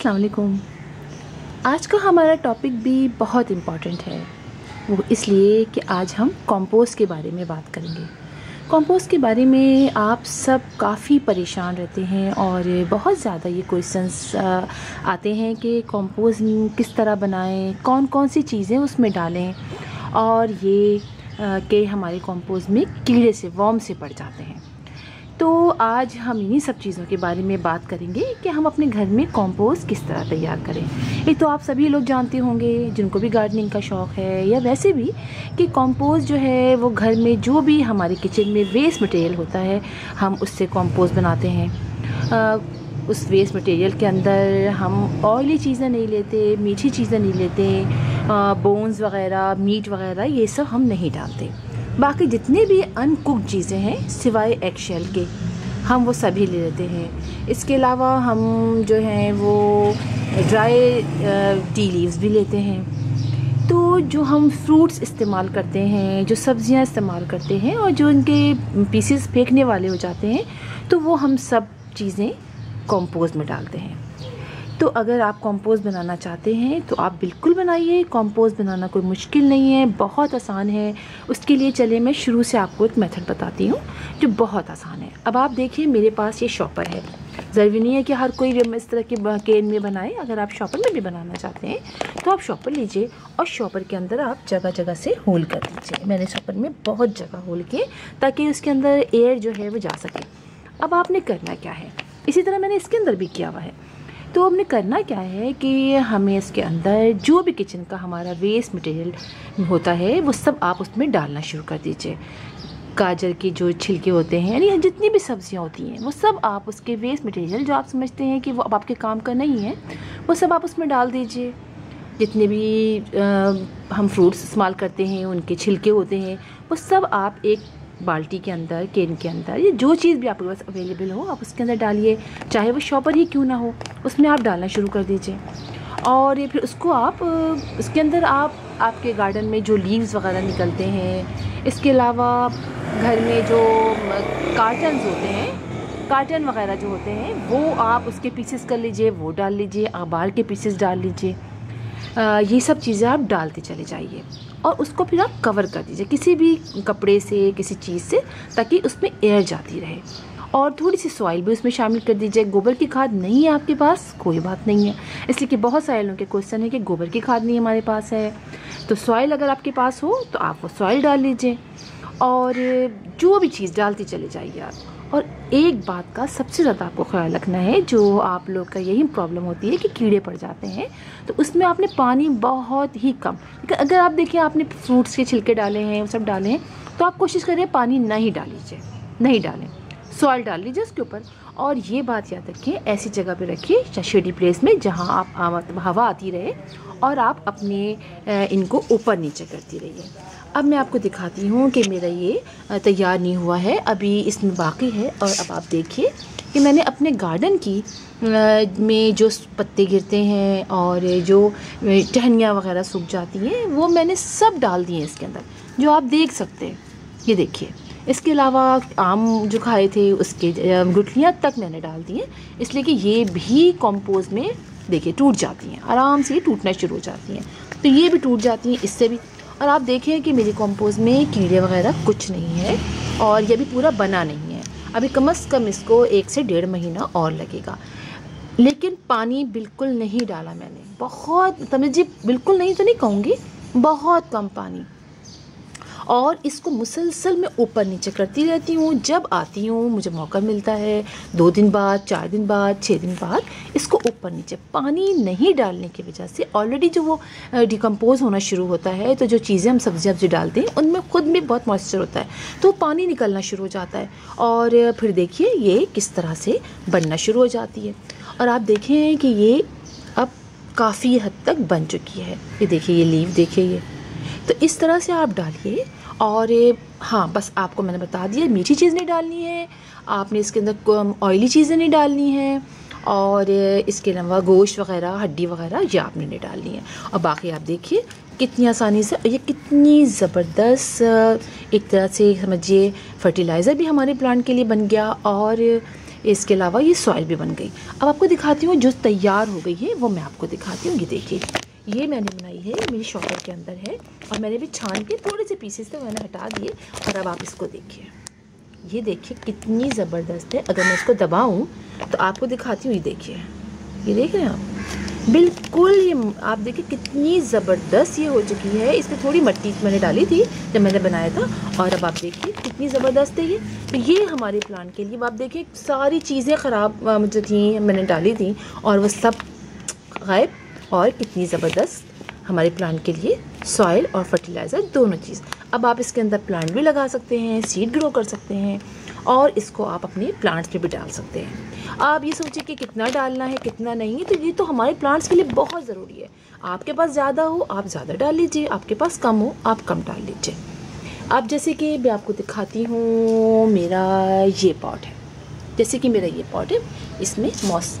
अस्सलाम वालेकुम आज का हमारा टॉपिक भी बहुत इंपॉर्टेंट है। वो इसलिए कि आज हम कंपोस्ट के बारे में बात करेंगे। कंपोस्ट के बारे में आप सब काफ़ी परेशान रहते हैं और बहुत ज़्यादा ये क्वेश्चंस आते हैं कि कंपोस्ट किस तरह बनाएँ कौन कौन सी चीज़ें उसमें डालें और ये कि हमारे कंपोस्ट में कीड़े से वॉम से पड़ जाते हैं। तो आज हम इन्हीं सब चीज़ों के बारे में बात करेंगे कि हम अपने घर में कंपोस्ट किस तरह तैयार करें। एक तो आप सभी लोग जानते होंगे जिनको भी गार्डनिंग का शौक़ है या वैसे भी कि कंपोस्ट जो है वो घर में जो भी हमारे किचन में वेस्ट मटेरियल होता है हम उससे कंपोस्ट बनाते हैं। आ, उस वेस्ट मटेरियल के अंदर हम ऑयली चीज़ें नहीं लेते मीठी चीज़ें नहीं लेते बोन्स वगैरह मीट वगैरह ये सब हम नहीं डालते। बाकी जितने भी अनकुकड चीज़ें हैं, सिवाय एग शेल के, हम वो सभी ले लेते हैं। इसके अलावा हम जो हैं, वो ड्राई टी लीव्स भी लेते हैं। तो जो हम फ्रूट्स इस्तेमाल करते हैं, जो सब्ज़ियाँ इस्तेमाल करते हैं और जो उनके पीसेस फेंकने वाले हो जाते हैं तो वो हम सब चीज़ें कंपोस्ट में डालते हैं। तो अगर आप कंपोस्ट बनाना चाहते हैं तो आप बिल्कुल बनाइए। कंपोस्ट बनाना कोई मुश्किल नहीं है, बहुत आसान है। उसके लिए चलिए मैं शुरू से आपको एक मेथड बताती हूँ, जो बहुत आसान है। अब आप देखिए, मेरे पास ये शॉपर है। ज़रूरी नहीं है कि हर कोई इस तरह के केन में बनाए। अगर आप शॉपर में भी बनाना चाहते हैं तो आप शॉपर लीजिए और शॉपर के अंदर आप जगह जगह से होल कर दीजिए। मैंने शॉपर में बहुत जगह होल किए, ताकि उसके अंदर एयर जो है, वो जा सके। अब आपने करना क्या है? इसी तरह मैंने इसके अंदर भी किया हुआ है। तो हमने करना क्या है कि हमें इसके अंदर जो भी किचन का हमारा वेस्ट मटेरियल होता है वो सब आप उसमें डालना शुरू कर दीजिए। गाजर के जो छिलके होते हैं यानी जितनी भी सब्ज़ियाँ होती हैं वो सब आप उसके वेस्ट मटेरियल जो आप समझते हैं कि वो अब आपके काम का नहीं है वो सब आप उसमें डाल दीजिए। जितने भी आ, हम फ्रूट्स इस्तेमाल करते हैं उनके छिलके होते हैं वो सब आप एक बाल्टी के अंदर, केन के अंदर, या जो चीज़ भी आपके पास अवेलेबल हो, आप उसके अंदर डालिए, चाहे वो शॉपर ही क्यों ना हो, उसमें आप डालना शुरू कर दीजिए। और ये फिर उसको आप, उसके अंदर आप, आपके गार्डन में जो लीव्स वगैरह निकलते हैं, इसके अलावा घर में जो कार्टन्स होते हैं कार्टन वगैरह जो होते हैं, वो आप उसके पीसेस कर लीजिए, वो डाल लीजिए, आबार के पीसेस डाल लीजिए। ये सब चीज़ें आप डालते चले जाइए। और उसको फिर आप कवर कर दीजिए, किसी भी कपड़े से, किसी चीज़ से, ताकि उसमें एयर जाती रहे। और थोड़ी सी सॉइल भी उसमें शामिल कर दीजिए। गोबर की खाद नहीं है आपके पास, कोई बात नहीं है। इसलिए कि बहुत सारे लोगों के क्वेश्चन है कि गोबर की खाद नहीं हमारे पास है। तो सॉइल अगर आपके पास हो तो आप वो सॉइल डाल लीजिए। और जो भी चीज़ डालती चले जाइए आप। और एक बात का सबसे ज़्यादा आपको ख्याल रखना है, जो आप लोग का यही प्रॉब्लम होती है कि कीड़े पड़ जाते हैं तो उसमें आपने पानी बहुत ही कम अगर आप देखिए आपने फ्रूट्स के छिलके डाले हैं, वो सब डाले हैं तो आप कोशिश करें पानी नहीं डाल लीजिए नहीं डालें सॉइल डाल लीजिए उसके ऊपर। और ये बात याद रखिए, ऐसी जगह पे रखिए शेडी प्लेस में जहाँ आप हवा आती रहे और आप अपने इनको ऊपर नीचे करती रहिए। अब मैं आपको दिखाती हूँ कि मेरा ये तैयार नहीं हुआ है। अभी इसमें बाकी है और अब आप देखिए कि मैंने अपने गार्डन की में जो पत्ते गिरते हैं और जो टहनियाँ वगैरह सूख जाती हैं, वो मैंने सब डाल दिए इसके अंदर, जो आप देख सकते हैं। ये देखिए। इसके अलावा आम जो खाए थे, उसके गुटलियाँ तक मैंने डाल दी हैं। इसलिए कि ये भी कंपोज में, देखिए, टूट जाती हैं। आराम से ये टूटना शुरू हो जाती हैं। तो ये भी टूट जाती हैं, इससे भी। और आप देखें कि मेरी कंपोज में कीड़े वगैरह कुछ नहीं है और ये भी पूरा बना नहीं है। अभी कम अज़ कम इसको एक से डेढ़ महीना और लगेगा। लेकिन पानी बिल्कुल नहीं डाला मैंने। बहुत, समझिए, बिल्कुल नहीं तो नहीं कहूँगी, बहुत कम पानी। और इसको मुसलसल मैं ऊपर नीचे करती रहती हूँ। जब आती हूँ, मुझे मौका मिलता है। दो दिन बाद, चार दिन बाद छः दिन बाद इसको ऊपर नीचे, पानी नहीं डालने की वजह से ऑलरेडी जो वो डिकम्पोज होना शुरू होता है। तो जो चीज़ें हम सब्ज़ी सब्ज़ी डालते हैं, उनमें ख़ुद में बहुत मॉइस्चर होता है। तो पानी निकलना शुरू हो जाता है और फिर देखिए ये किस तरह से बनना शुरू हो जाती है। और आप देखें कि ये अब काफ़ी हद तक बन चुकी है। ये देखिए, ये लीव, देखिए ये। तो इस तरह से आप डालिए और ये हाँ बस आपको मैंने बता दिया, मीठी चीज़ नहीं डालनी है। आपने इसके अंदर ऑयली चीज़ें नहीं डालनी है और इसके अलावा गोश्त वगैरह, हड्डी वगैरह, ये आपने नहीं डालनी है। और बाकी आप देखिए, कितनी आसानी से ये कितनी ज़बरदस्त एक तरह से समझिए फर्टिलाइज़र भी हमारे प्लांट के लिए बन गया और इसके अलावा ये सॉइल भी बन गई। अब आपको दिखाती हूँ, जो तैयार हो गई है, वो मैं आपको दिखाती हूँ। ये देखिए। ये मैंने बनाई है, मेरी शॉपर के अंदर है और मैंने भी छान के थोड़े से पीसेस थे मैंने हटा दिए और अब आप इसको देखिए। ये देखिए कितनी ज़बरदस्त है। अगर मैं इसको दबाऊँ तो आपको दिखाती हूँ, ये देखिए। ये देख रहे हैं आप? बिल्कुल ये आप देखिए कितनी ज़बरदस्त ये हो चुकी है। इसमें थोड़ी मट्टी मैंने डाली थी जब मैंने बनाया था और अब आप देखिए कितनी ज़बरदस्त है ये। तो ये हमारे प्लांट के लिए आप देखिए सारी चीज़ें ख़राब जो थी, मैंने डाली थी और वो सब गायब और कितनी ज़बरदस्त हमारे प्लांट के लिए सॉइल और फर्टिलाइज़र दोनों चीज़। अब आप इसके अंदर प्लांट भी लगा सकते हैं सीड ग्रो कर सकते हैं और इसको आप अपने प्लांट्स में भी डाल सकते हैं। आप ये सोचिए कि कितना डालना है, कितना नहीं है तो ये तो हमारे प्लांट्स के लिए बहुत ज़रूरी है। आपके पास ज़्यादा हो, आप ज़्यादा डाल लीजिए, आपके पास कम हो, आप कम डाल लीजिए। अब जैसे कि मैं आपको दिखाती हूँ, मेरा ये पॉट है। जैसे कि मेरा ये पॉट है, इसमें मॉस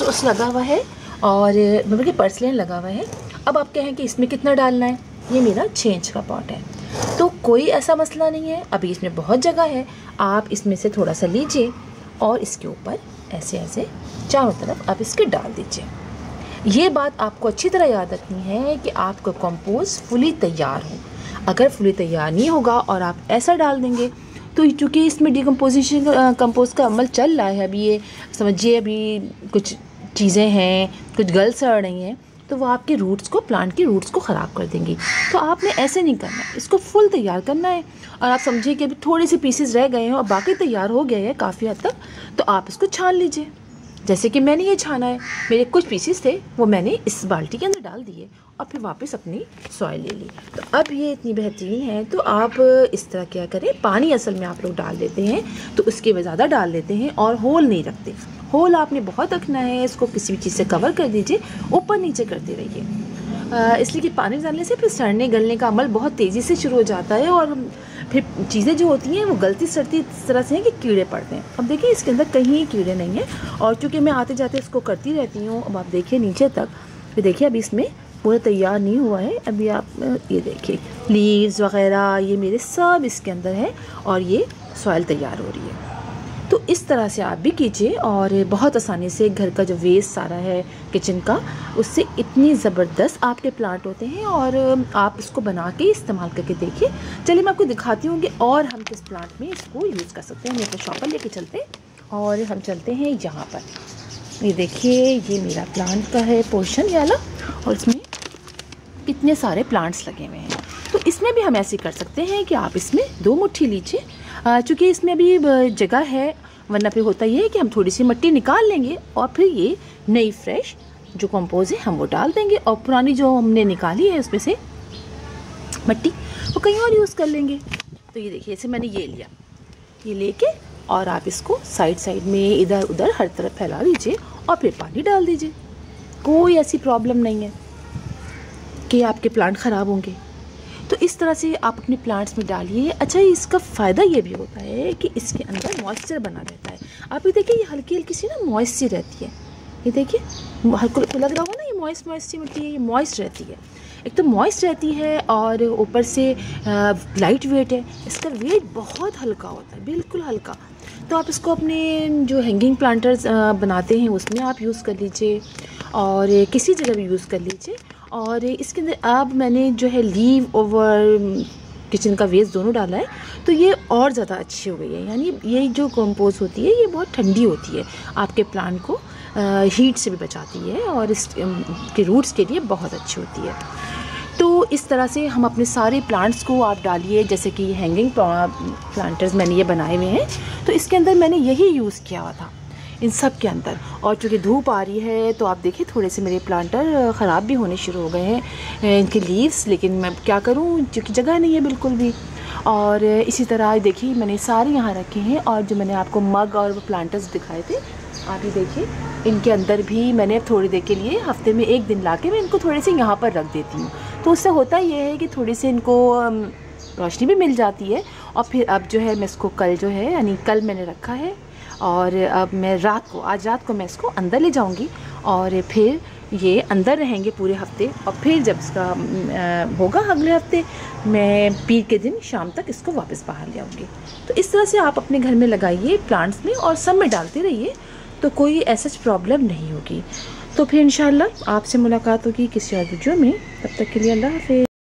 उस लगा हुआ है। और मतलब कि पर्सलेन लगा हुआ है। अब आप कहें कि इसमें कितना डालना है? ये मेरा छः इंच का पॉट है। तो कोई ऐसा मसला नहीं है। अभी इसमें बहुत जगह है। आप इसमें से थोड़ा सा लीजिए और इसके ऊपर ऐसे ऐसे चारों तरफ़ आप इसके डाल दीजिए। ये बात आपको अच्छी तरह याद रखनी है कि आपका कंपोस्ट फुली तैयार हो। अगर फुली तैयार नहीं होगा और आप ऐसा डाल देंगे तो चूँकि इसमें डिकम्पोजिशन कंपोस्ट का अमल चल रहा है, अभी ये समझिए, अभी कुछ चीज़ें हैं, कुछ गल सड़ रही हैं तो वो आपके रूट्स को प्लांट के रूट्स को ख़राब कर देंगी। तो आपने ऐसे नहीं करना है। इसको फुल तैयार करना है। और आप समझिए कि अभी थोड़े से पीसेस रह गए हैं और बाकी तैयार हो गए हैं काफ़ी हद तक तो आप इसको छान लीजिए। जैसे कि मैंने ये छाना है। मेरे कुछ पीसेस थे, वो मैंने इस बाल्टी के अंदर डाल दिए और फिर वापस अपनी सॉइल ले ली। तो अब ये इतनी बेहतरीन है तो आप इस तरह क्या करें? पानी असल में आप लोग डाल देते हैं तो उसके वह ज़्यादा डाल देते हैं और होल नहीं रखते। होल आपने बहुत रखना है, इसको किसी भी चीज़ से कवर कर दीजिए, ऊपर नीचे करते रहिए। इसलिए कि पानी डालने से फिर सड़ने, गलने का अमल बहुत तेज़ी से शुरू हो जाता है और फिर चीज़ें जो होती हैं वो गलती सड़ती इस तरह से हैं कि कीड़े पड़ते हैं। अब देखिए, इसके अंदर कहीं कीड़े नहीं हैं और चूँकि मैं आते जाते इसको करती रहती हूँ, अब आप देखिए नीचे तक। फिर देखिए, अभी इसमें पूरा तैयार नहीं हुआ है, अभी आप ये देखिए, लीव्स वगैरह, ये मेरे सब इसके अंदर है और ये सॉइल तैयार हो रही है। तो इस तरह से आप भी कीजिए और बहुत आसानी से घर का जो वेस्ट सारा है किचन का, उससे इतनी ज़बरदस्त आपके प्लांट होते हैं और आप इसको बना के इस्तेमाल करके देखिए। चलिए मैं आपको दिखाती हूँ कि और हम किस प्लांट में इसको यूज़ कर सकते हैं हम एक शॉपर लेके चलते हैं और हम चलते हैं यहाँ पर। ये देखिए, ये मेरा प्लांट का है पोर्शन वाला और इसमें कितने सारे प्लांट्स लगे हुए हैं। तो इसमें भी हम ऐसे कर सकते हैं कि आप इसमें दो मुट्ठी लीजिए चूँकि इसमें अभी जगह है, वरना फिर होता ये है कि हम थोड़ी सी मिट्टी निकाल लेंगे और फिर ये नई फ्रेश जो कंपोज है, हम वो डाल देंगे और पुरानी जो हमने निकाली है उसमें से मिट्टी, वो कहीं और यूज़ कर लेंगे। तो ये देखिए जैसे मैंने ये लिया। ये लेके और आप इसको साइड साइड में इधर उधर हर तरफ़ फैला दीजिए और फिर पानी डाल दीजिए। कोई ऐसी प्रॉब्लम नहीं है कि आपके प्लांट ख़राब होंगे। तो इस तरह से आप अपने प्लांट्स में डालिए। अच्छा इसका फ़ायदा ये भी होता है कि इसके अंदर मॉइस्चर बना रहता है। आप ये देखिए, ये हल्की हल्की सी ना मॉइस्ट सी रहती है। ये देखिए हल्को को लग रहा होगा ना, ये मॉइस्ट मॉइस्ट सी मिट्टी है, ये मॉइस्ट रहती है। एक तो मॉइस्ट रहती है और ऊपर से लाइट वेट है। इसका वेट बहुत हल्का होता है, बिल्कुल हल्का। तो आप इसको अपने जो हैंगिंग प्लांटर्स बनाते हैं, उसमें आप यूज़ कर लीजिए और किसी जगह भी यूज़ कर लीजिए। और इसके अंदर अब मैंने जो है लीव ओवर किचन का वेस्ट दोनों डाला है तो ये और ज़्यादा अच्छी हो गई है। यानी ये जो कंपोज होती है, ये बहुत ठंडी होती है आपके प्लांट को हीट से भी बचाती है और इसके रूट्स के लिए बहुत अच्छी होती है। तो इस तरह से हम अपने सारे प्लांट्स को आप डालिए, जैसे कि हैंगिंग प्लांटर्स मैंने ये बनाए हुए हैं। तो इसके अंदर मैंने यही यूज़ किया हुआ था। इन सब के अंदर। और चूँकि धूप आ रही है तो आप देखिए, थोड़े से मेरे प्लांटर ख़राब भी होने शुरू हो गए हैं इनके लीव्स लेकिन मैं क्या करूँ? चूँकि जगह नहीं है बिल्कुल भी। और इसी तरह देखिए, मैंने सारे यहाँ रखे हैं, और जो मैंने आपको मग और प्लांटर्स दिखाए थे, आप ही देखिए, इनके अंदर भी मैंने थोड़ी देर के लिए, हफ़्ते में एक दिन ला के मैं इनको थोड़े से यहाँ पर रख देती हूँ। तो उससे होता ये है कि थोड़ी सी इनको रोशनी भी मिल जाती है, और फिर अब जो है, मैं इसको कल जो है, यानी कल मैंने रखा है और अब मैं रात को, आज रात को मैं इसको अंदर ले जाऊँगी और फिर ये अंदर रहेंगे पूरे हफ़्ते और फिर जब इसका होगा अगले हफ़्ते, मैं पीर के दिन शाम तक इसको वापस बाहर ले आऊँगी। तो इस तरह से आप अपने घर में लगाइए प्लांट्स में और सब में डालते रहिए तो कोई ऐसा प्रॉब्लम नहीं होगी। तो फिर इंशाल्लाह आपसे मुलाकात होगी किसी और वीडियो में, तब तक के लिए अल्लाह हाफिज़।